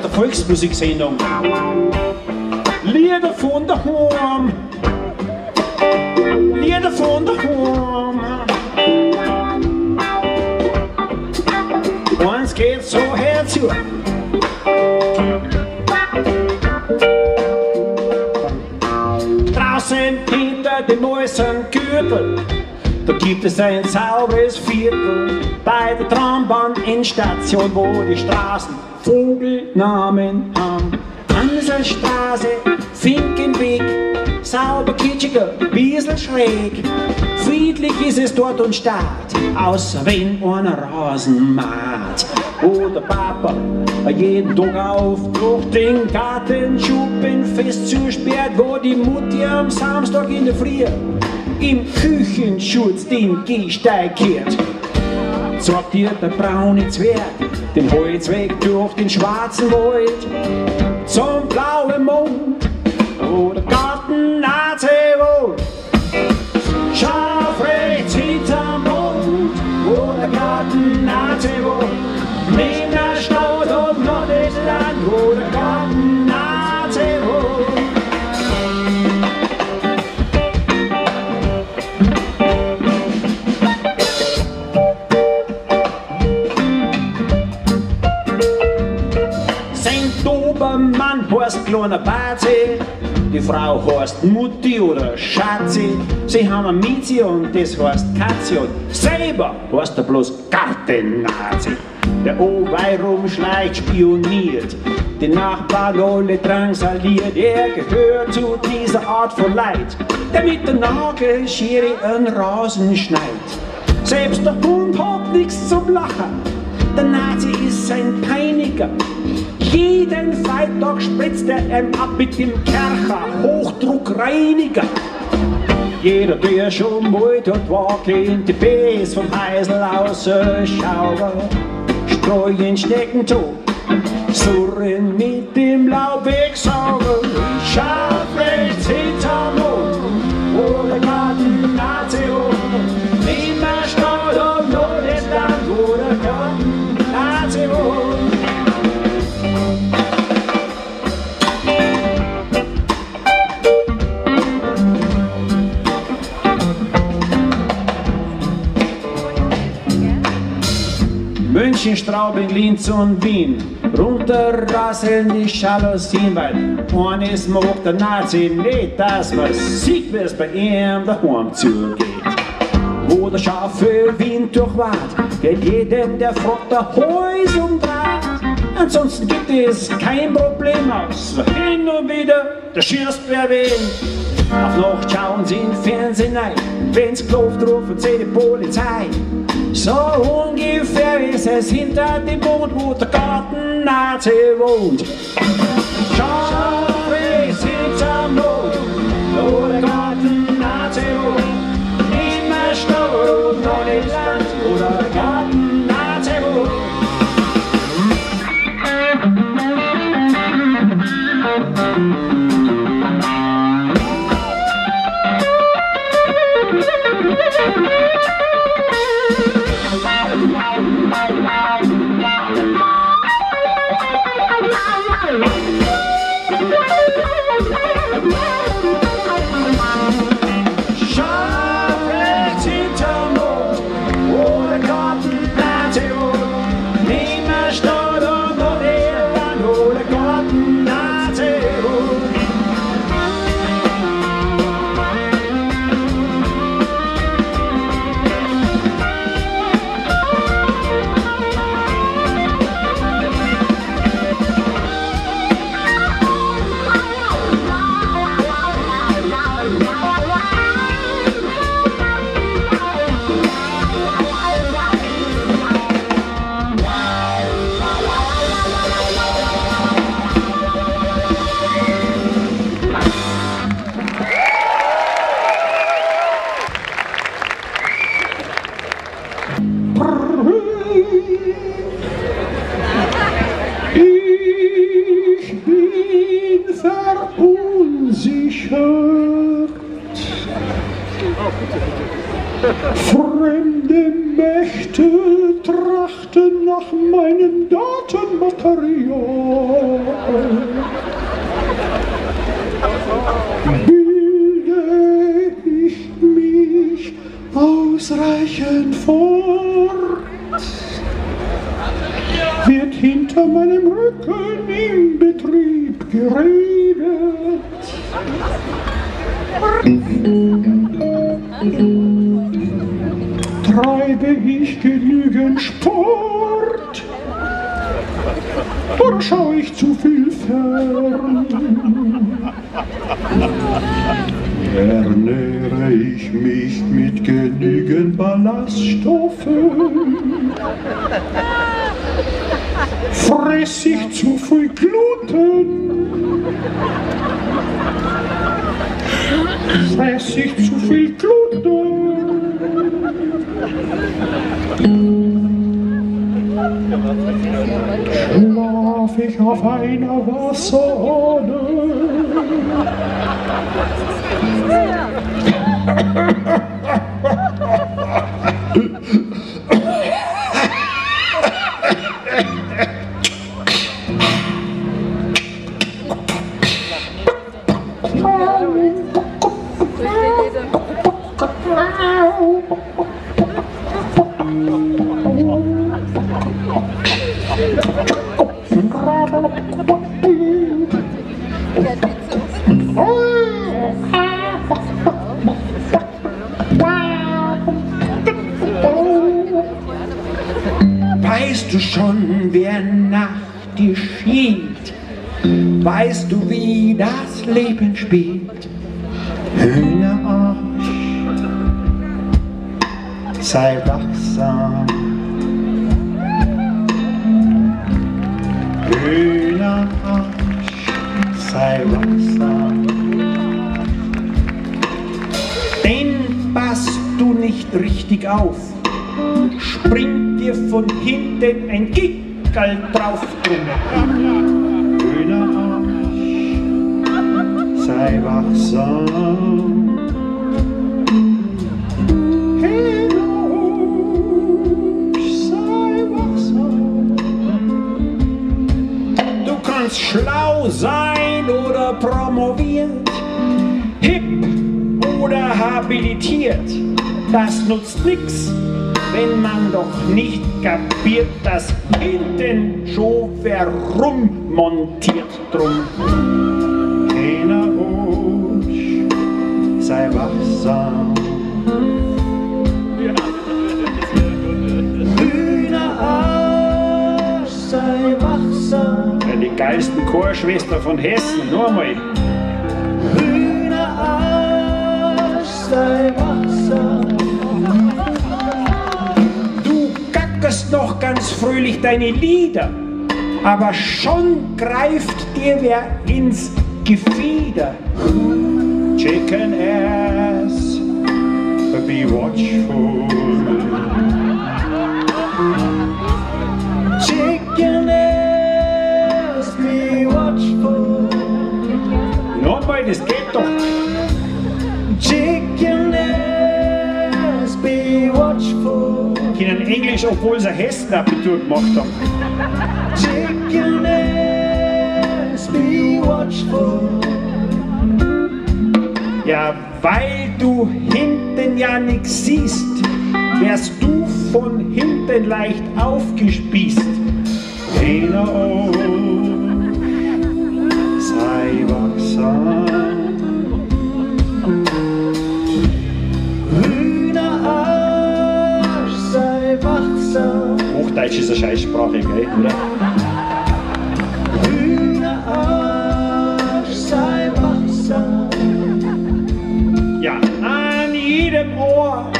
nach der Volksmusiksendung. Lieder von Horn. Lieder von Horn. Eins geht so herzu. Draußen hinter dem neuesten Gürtel, da gibt es ein sauberes Viertel bei der Trambahn-Endstation, wo die Straßen Vogelnamen haben. Hanselstraße, Finkenweg, sauber kitschiger, bissl schräg. Friedlich ist es dort und stark, außer wenn einer Rasen macht. Wo der Papa jeden Tag auf durch den Gartenschuppen fest zusperrt, wo die Mutti am Samstag in der Früh im Küchenschutz den Gehsteig kehrt. Sagt dir der braune Zwerg den Holzweg durch den schwarzen Wald zum blauen Mond, wo der Garten wohl. Schau rechts hinterm Mond, wo der Garten wohl. Neben der Stadt und noch das Land, wo der Garten Dobermann heißt kleiner Bazi, die Frau heißt Mutti oder Schatzi. Sie haben ein Miezi und das heißt Katzi und selber heißt er bloß Gartennazi. Der Oweih rumschleicht, spioniert, die Nachbarn alle drangsaliert. Er gehört zu dieser Art von Leid, der mit der Nagelschere einen Rasen schneit. Selbst der Hund hat nichts zum Lachen. Der Nazi ist ein Peiniger. Jeden Freitag spritzt er ihm ab mit dem Kercher Hochdruckreiniger. Jeder, der schon mal dort war, kennt die Bs vom Heisel aus Schauer. Streuen Schnecken tot, surren mit dem Laubwegsauger. Schaut München, Straubing, Linz und Wien. Runterrasseln die Jalousien, weil eines mag der Nazi nicht, dass man sieht, wie es bei ihm daheim zugeht. Wo der scharfe Wind durchwart, geht jedem, der fragt, der Häus umdraht. Ansonsten gibt es kein Problem aus. Hin und wieder der Schiersbär wehen. Auf Nacht schauen sie in Fernsehen rein. Wenn's klopft, rufen sie die Polizei. So es hinter dem Mond, wo der Garten Nazi wohnt. Schau, ist hinterm Mond, wo der Garten Nazi wohnt. Nicht mehr Stau und noch wo der Garten Nazi wohnt. Verunsichert. Fremde Mächte trachten nach meinem Datenmaterial. Bilde ich mich ausreichend fort, wird hinter meinem Rücken im Betrieb geredet. Treibe ich genügend Sport? Oder schaue ich zu viel fern? Ernähre ich mich mit genügend Ballaststoffen? Fress ich zu viel Gluten? Fress ich zu viel Gluten? Schlaf ich auf einer Wasserhahn? Weißt du schon, wer nach dir schielt? Weißt du, wie das Leben spielt? Hühnerarsch, sei wachsam. Hühnerarsch, sei wachsam. Denn passt du nicht richtig auf, springt dir von hinten ein Gickel drauf drum. Hühnerarsch, sei wachsam. Hühnerarsch, Kannst schlau sein oder promoviert, hip oder habilitiert. Das nutzt nix, wenn man doch nicht kapiert, dass hinten schon verrummontiert drum. Geilsten Chorschwester von Hessen, nur mal. Hühnerarsch, sei wachsam. Du gackerst noch ganz fröhlich deine Lieder, aber schon greift dir wer ins Gefieder. Chicken ass, be watchful. Englisch, obwohl sie Hessen Abitur gemacht haben. Chicken ass, be watchful. Ja, weil du hinten ja nix siehst, wärst du von hinten leicht aufgespießt. Hühner oh, sei wachsam. Hochdeutsch ist eine Scheißsprache, gell, oder? Ja, an jedem Ort,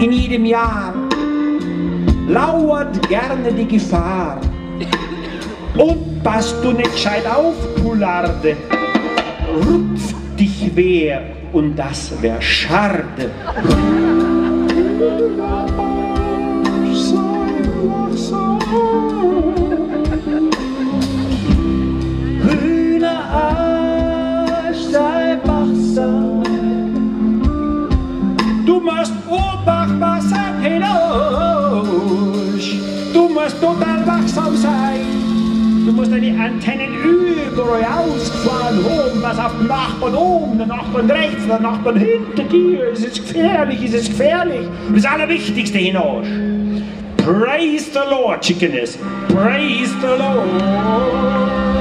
in jedem Jahr lauert gerne die Gefahr. Und passt du nicht gescheit auf, Poularde, rupft dich wer und das wär schade. Musst Obacht passen hinaus. Du musst total wachsam sein. Du musst deine Antennen überall ausfahren, oben, was auf den Nachbarn oben, den Nachbarn rechts, den Nachbarn hinter dir. Es ist gefährlich, es ist gefährlich. Das Allerwichtigste hinaus. Praise the Lord, Chickeness. Praise the Lord.